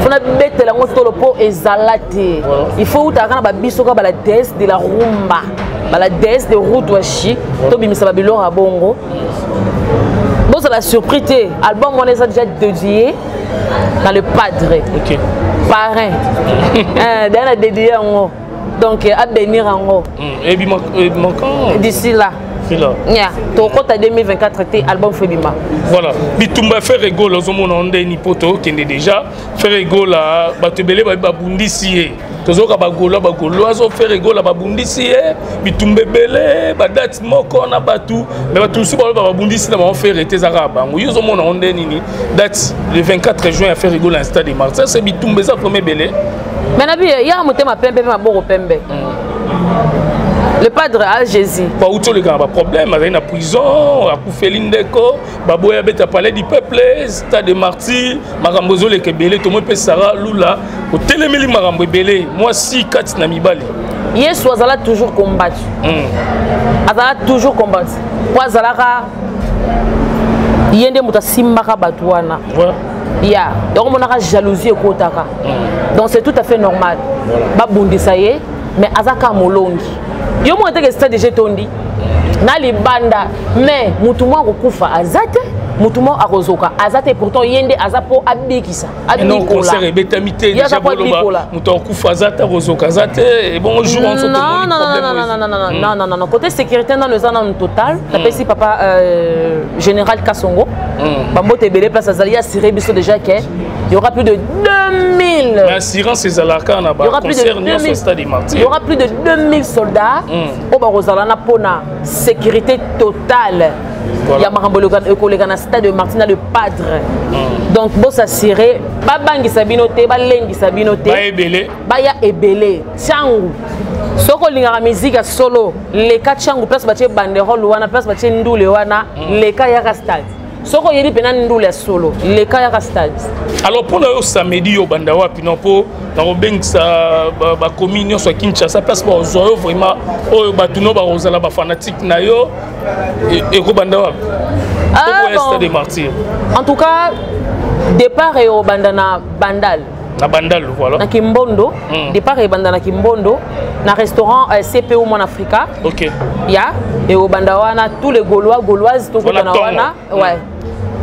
fo nabetela yango tolo mpo ezala te il faut utaka na babiso kaka bala des de la rumba bala des de route washi tobimisa babiloko ya bongo bozala surpris te album wana eza déjà dédié na le padre okay. parrain eh, daya na dédié yango donc a bénir yango hmm, ebima ebima quand d'ici là sila yeah. tokokɔta 2024 te album fo ebima voilà bitumba ferre egola ozomona o ndeni mpo tokende déjà ferre egola bato ebele babi babundisi ye tozoyoka bagolois bagolois azo ferre egola babundisi ye bitumba ebele badate moko na bato me bato mosusu baloba babundisi na bango ferre te ezaka ya bango yo ozomona o nde nini date le 24 juin ya ferre egola na stade de martyr se bitumba eza vraimen ebele mais nabi yaka motema pembe mpe maboko pembe mm. le padre a jésus bauti olekaka baproblème azali na prison akufeli ndeko baboya abeta palais du peuple stade de martyr makambo ezoleka ebele tomoi mpe sara lula otelemeli makambo ebele mwasi kati na mibali yesu azala toujours combattu mm. azala toujours combattu mpo azalaka ye nde moto asimbaka bato wana ya yango monaka jalousie ekotaka mm. donc c'est tout à fait normal babundisa ye mais aza kaka molongi yo moko teke stade deja etondi mm. na libanda mais motu moko akokufa aza te motu moko akozoka aza te pourtant ye nde aza mpo abikisa abikolaconcert ebetami te deja boloba moto akokufa aza te akozoka aza te ebongo jour onso non non non côté sécurité nano eza nano total napesi papa euh, général kasongo Mm. bambote ebele place azali assuré biso déjà ke y aura plus de 2000 assurance ezalaka na baconcert nyonso stade de martyr y aura plus de 2000 soldats oyo mm. bakozala na mpona sécurité totale ya makambo ekoleka na stade de martina le padre mm. donc bosasire babangisa bino te balendisa bino te baya ebele Changu. Soko lingaka musique ya solo, leka Changu place batie banderole wana, place batie ndule wana, mm. leka yaka stade. Soko yebi pena ndule ya solo, leka yaka stade. Alors pona yo samedi yo banda wapi non po na kobengisa ba, ba commune nyonso ya Kinshasa place ba ozwa yo vraiment oyo bato no bakozala ba fanatique na yo ekobanda wapi? Ah, bon. Stade des Martyrs. En tout cas, départ et au bandana bandal na bandal voilà na kimbondo mm. départ ebanda na kimbondo na restaurant euh, cpo mon africa ok ya et au banda wana tous les gaulois gauloises tout voilà, na wana mm. ouais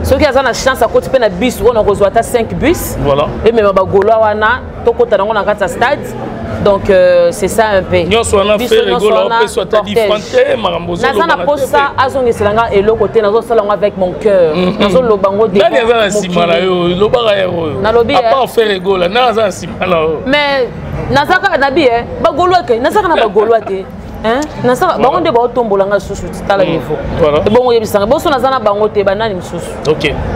soki aza na chance akoti mpe na bus oyo nakozwa ata 5 bus voilà. emema bagaulois wana tokota nango na kati ya stade donc euh, c'est ça un peu nyonso wana feregola opesa ata differente eh, makambo naza na mposa azongisela nga eloko te nazosala yango avec mon cœur mhm. nazoloba yango nani aza na nsima na yo lobaka yango oyo nalobi apart eh. feregola nani aza na nsima na yo mais naza kaka nabi e eh, bagolois te nazaka na bagolois te nasala bango nde baotombola ngai lisusu tala mm. niveau ebongo oyebisanga boso naza na bango te banani mosusu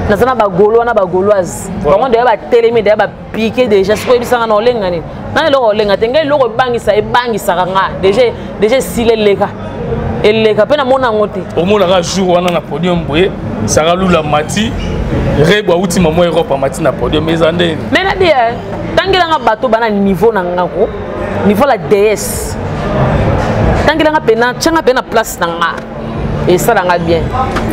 naza na bagolois na bagoloise bango ndeya batelemi ndeya pike deja sikoyo yebisanga na olenga nini nani eloko olenga te ngai eloko ebangisa ebangisaka nga deja deja esila eleka eleka mpe namona yango te omonaka jour wana na podium boye saka lula mati rebo awuti mamo europe amati na podium eza nde me nabiya tangelanga bato bana niveau na nga ko niveau la déesse tangelanga mpe na tyanga mpe na place na nga esalanga bien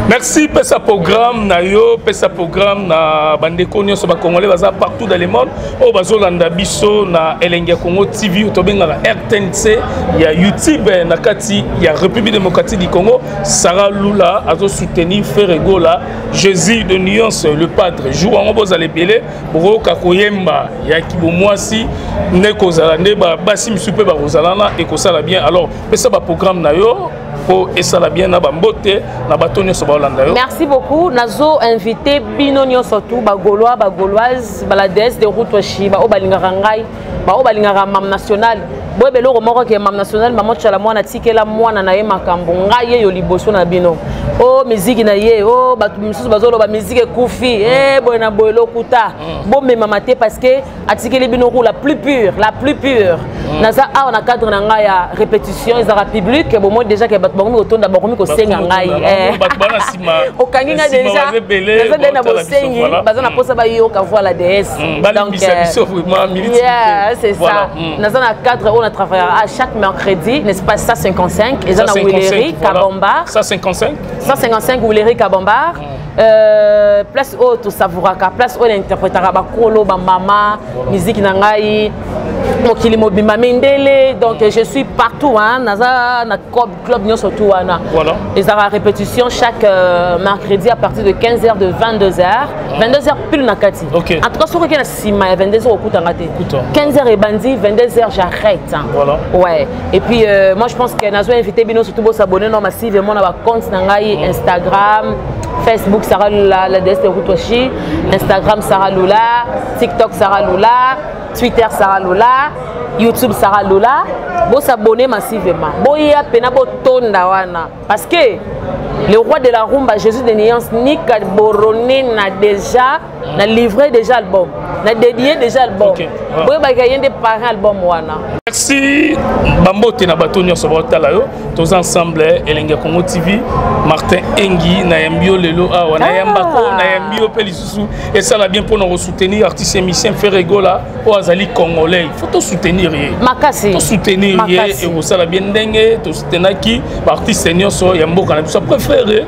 merci pesa programme na yo pesa programme na bandeko nyonso bacongolais baza partout dans le monde oyo bazolanda biso na elengi ya congo tv tobengaka rtnc ya youtube eh, na kati ya république démocratique du congo sarah lula azosoutenir ferregola jésus de nuance le padre jour yango bozala ebele bokoyoka koyemba ya kibomwasi nde kozala nde basi misu mpe bakozala na ekosala bien alors pesa baprogramme na yo po esala bien na bambote na bato nyonso baolanda yo merci beaucoup nazo invité bino nyonso tu bagaulois bagauloise bala déesse de route washi baoyo balingaka ngai baoyo balingaka mam national boyeba eloko moko ke mam national mama cala mwana tikela mwana na ye makambo ngai yeyo liboso na bino o oh, miziki na ye o oh, bato mosusu bazoloba miziki ekufi e eh, boye na boye lokuta mm. bomemama te parce que atikeli bino ko la plus pure la plus pure mm. naza awa na cadre na ngai ya répétition ezalaka public bomoi déjà ke bato bakomi kotonda bakomi kosenga ngai eh. okangi ngai déjà naza nde na bosengi baza na mm. mposa bayoka voi la déesse mm. donc euh, c'est ça naza na cadre oyo na travaillaka à ah, chaque mercredi n'est-ce pas 155 eza na wileri kabombar 155 155 wileri kabombar Euh, place oyo tosavouraka place oyo nainterpretaka bakolo bamama miziki na ngai mokili mobimba mindele donc je suis partout hein, naza na club nyonso tout wana voilà. ezalaka répétition chaque euh, mercredi à partir de 15 heures de 22 heures 22 heures pile na kati okay. en tout cas soki sima ya 22 heures okuta nga te 15 heures ebandi 22 heures j'arrête hein. voilà. ouais et puis euh, moi je pense que nazo invité bino surtout bosabonne no massivement na ba compte na ngai mm. instagram facebook sara lula la deste rutoshi instagram sara lula tiktok sara lula twitter sara lula youtube sara lula bosabonne massivement boya mpena botonda wana parce que le roi de la rumba jésus de nuance nika boronena déjà na livre déjà album na dédie déjà album okay. Ah. boyebaka ye nde parent album wana merci bambote na bato nyonso baotala yo toza ensemble eh, elenge congo tv martin engi nayambi yo lelo awa ah, nayambako ah. nayambi yo mpe lisusu esala bien mpo na kosoutenir artiste émission ferregola oyo azali congolais fo tosoutenir ye makasi tosoutenir ye ekosala bien ndenge tosoutenaki baartiste nyonso ya mboka na biso après frere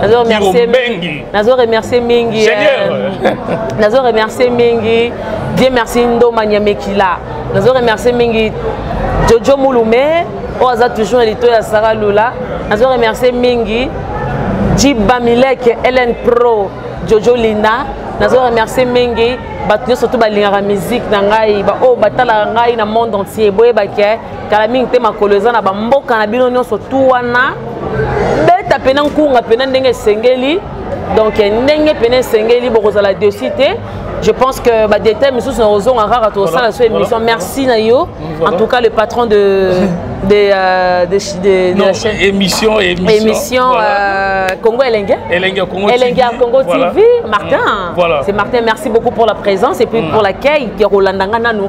nazo remercier mingi nazo remercier mingi nazo remercier mingi Dieu merci ndoma nyamekila nazo remercier mingi Jojo Mulume oyo aza toujours na lito ya Sara Lula nazo remercier mingi Jiba Mileke Helen Pro Jojo Lina nazo remercier mingi bato nyonso to balingaka miziki na ngai baoyo batalaka ngai na monde entier boyebake kala mingi te makolo eza na bamboka na bino nyonso tu wana beta mpena nkunga mpena ndenge esengeli donc ndenge mpena esengeli bokozala desi te je pense que badetail misusu na kozonga kaka tokosala so émission merci na yo en tout cas le patron de de, euh, de, de, de non, la chaîne. Émission, émission. Émission voilà. euh, Congo Elengue. Elengue Congo Elengue TV. Congo voilà. TV. Martin. Mmh. Voilà. C'est Martin, merci beaucoup pour la présence et puis mmh. pour l'accueil. Yako Landanga Nano.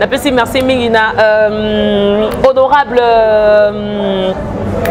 napesi merci mingi na euh, honorable euh,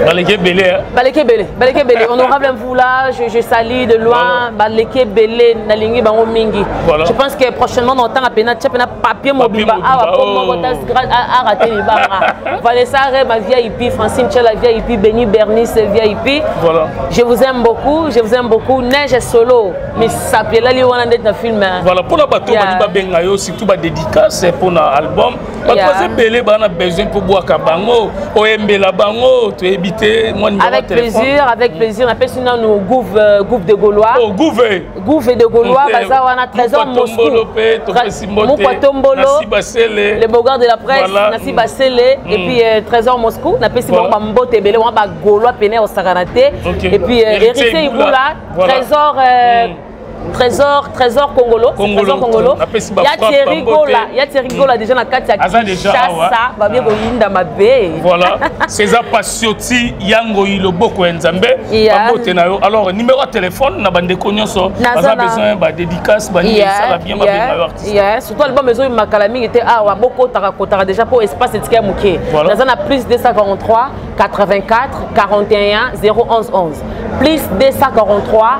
baleki ebele hein. baleki ebele baleki ebele honorable mvula je, je sali de loin baleki ebele nalingi bango mingi voilà. je pense que prochainement na otanga pena tia pena papier mobimba awa po moko tas grade arate libanga vanessa rema via ipi francine chela via ipi beni bernice via ipi voilà. je vous aime beaucoup je vous aime beaucoup neige solo misapi elali wana ndeti na film hein. voilà mpona bato bani babenga yo tout ba dédicace pour na album bato baza ebele baa na besoin mpo bwaka bango oyembela bango toyebi te mwa nimero avec plaisir avec mm. plaisir napesi nanu gouve euh, gouve de gaulois oh, gouve gouve de gaulois mm. baza wana trésor moscoutombolo mpe topesi mbote nasi basele le beaugard de la presse voilà. nasi mm. basele mm. et puis euh, trésor moscou napesi bango voilà. bambote ebele wana bagaulois pene osakana te okay. et puis euh, héritier ibula voilà. trésor euh, mm. Trésor, Trésor Congolo, Congolo, Trésor Congolo. Ya Thierry Gola, ya Thierry Gola déjà na kati ya Kinshasa, ba bien koyinda mabe. Voilà. César Passioti yango iloboko ya Nzambe, babote na yo. Alors numéro de téléphone na bande konyoso, baza besoin ba dédicace, ba nini ça va bien ba bien na artiste. Yeah, surtout album ezo makala mingi te ah wa boko taka kotaka déjà pour espace etika muke. Naza na plus 243 84 41 011 11. Plus 243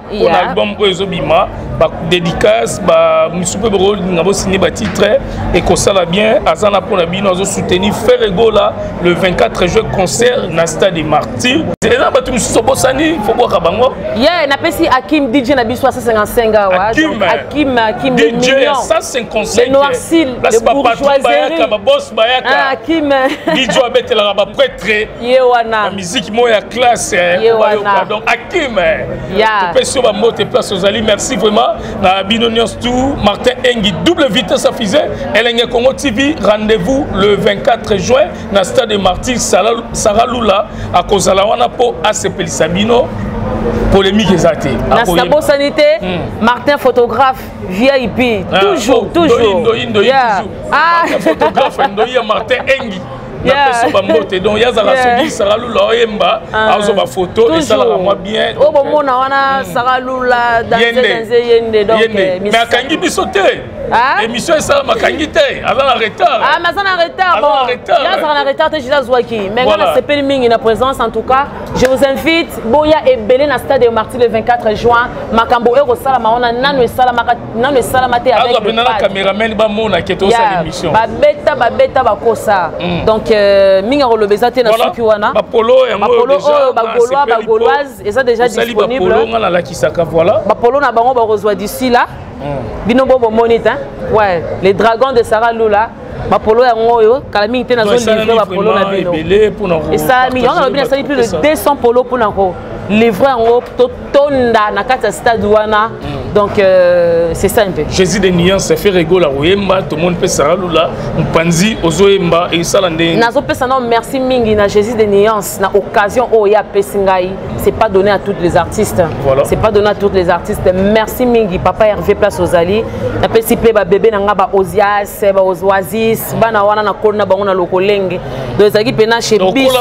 mpo na album oyo ezobima badédicace bamisu mpe bokolinga bosini batitre ekosala bien aza na mpo na bino azosoutenir ferre egola le 24 juin concert na stade de martyr eza bato mosusu obosani fobwaka bango ye napesi akim dj na biso ya 155 awa akim akim dj ya 155bayaka babos bayaka akim dj abetelaka bapretre ye wana miziki moko ya classe eh, bayoka donc akim eh. topesi yo bambote place ozali merci vraiment na bino nyonso tout martin engi double vitesse afise elenge congo tv rendez-vous le 24 juin na stade de martyr sara lula akozala wana mpo asepelisa bino polémique eza te nabosani te hmm. martin photographe vip ah, toujours oh, toujours ndoyi ndoyi toujours ah. photographe ndoyi ya martin engi napesa bambote donc ya azala soki saralula oyemba ah. azwa bafoto esalaka mwa bien oyo bomona wana hmm. saralula danse yende donc eh, mais akangi biso te ah? émission esala makangi te aza na retard ah, aza na retard azaka na retard te jila azwaki mais nga nasepeli mingi na présence en tout cas je vous invite boya ebele na stade de marti le 24 juin makambo oyo ekosalama wana nano esalamaka nano esalama te avec le na cameraman bamona ke tosala émission babeta babeta bakosa mm. donc euh, mingi akoloba eza te na soki wana bapolo oyo bagolois bagoloise eza déjà disponible nga nalakisaka voilà bapolo na bango bakozwa d'ici là mm. bino bo bomoni te ouais les dragons de sarah lula bapolo yango oyo kala mingi te nazolivre bapolo na bino esalami yango nalobi nasali plus de 200 polo mpona kolivre yango tonda na kati ya stade wana mm. donc euh, c'est ça un peu jésus de nuance fere egola koyemba tomoni mpe sara lula mopanzi ozoyemba esala nde nazopesa nao merci mingi na jésus de nuance na occasion oyo ye apesi ngai c'est pas donné à toutes les artistes voilà. c'est pas donné à toutes les artistes merci mingi papa herve place ozali napesi mpe babebe na ngai baosias baozoisis bana wana nakoli na bango na lokolenge donc ezalaki mpena chez biso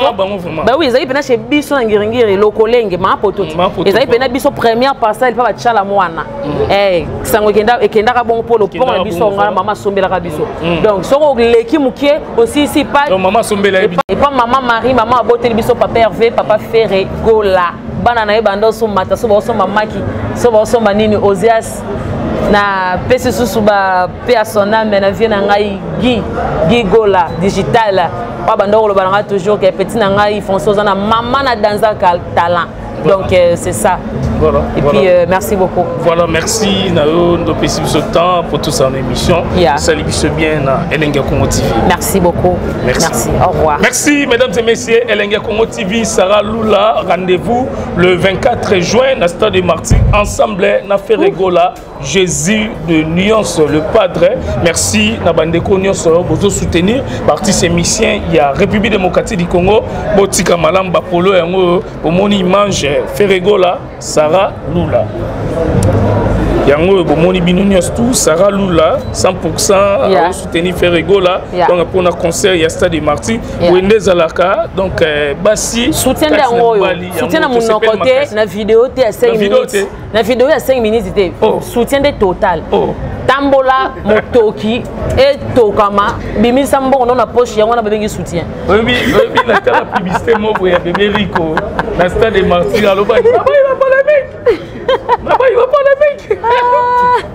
bah oui ezalaki mpena chez biso na ngiringiri lokolenge mapoto ezalaki mpena biso première parcelle mpa batyala mwana mm. eh, sango ekendaka bongo mpo lopongo na biso ngai mama asombelaka biso mm. Mm. donc soki oleki moke osilisi epa mama marie mama aboteli biso papa herve papa ferre gola bana na ye banda osomata so baosomba maki so baosomba nini ozias na pesi susu ba pe à son âme na vie na ngai Guy Guy Gola digital oyo banda koloba na ngai toujours ke petit na ngai François oza na mama na danzaka talent donc euh, c'est ça voilà, et voilà. puis euh, merci beaucoup voilà merci na yo ndopesi biso temps pour tout ça en émission yeah. sali biso bien na elenge congo tv merci beaucoup merci. merci au revoir merci mesdames et messieurs elenge congo tv sarah lula rendez-vous le 24 juin na stade de martyr ensemble na ferregola Jésus de Nuance, le Padre. Merci na bandeko Nuance bozo soutenir partis émissien il y a République démocratique du Congo botika malam ba polo yango bomoni image Ferregola Sarah Lula. yango bomoni bino nyonso tout sara lula 100 yeah. soutenir ferregola yeah. donc mpona concert ya stade de martyr yeah. boye nde ezalaka donc euh, basi soutien yango oyo soutien na monoko te na video te ya 5 minutes na video ya 5 minutes te oh. soutien nde total oh. tambola motoki etokama bimisa mbongo no na poche yango wana babengi soutien oyebi natala publicité moko ya bebe rico na stade de martir alobaki nabayi bapolemike nabayi bapolemike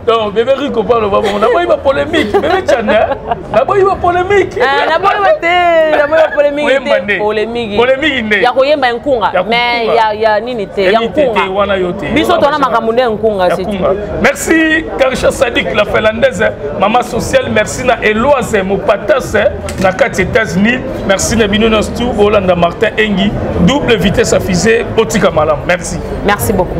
Donc, bébé Rico parle pas bon. D'abord, il va polémique. Bébé Tchanda, d'abord, il va polémique. Ah, d'abord, il va te. D'abord, il va polémique. Polémique. Polémique. Il y a quoi yemba nkunga. Mais il y a il y a nini te. Il y a nkunga. Wana yote. Biso tona makamune nkunga c'est tout. Merci Karisha Sadik la finlandaise, maman sociale, merci na Eloise Mopatas na kati États-Unis. Merci na bino na stu Hollande Martin Engi. Double vitesse à fusée, botika malam. Merci. Merci beaucoup.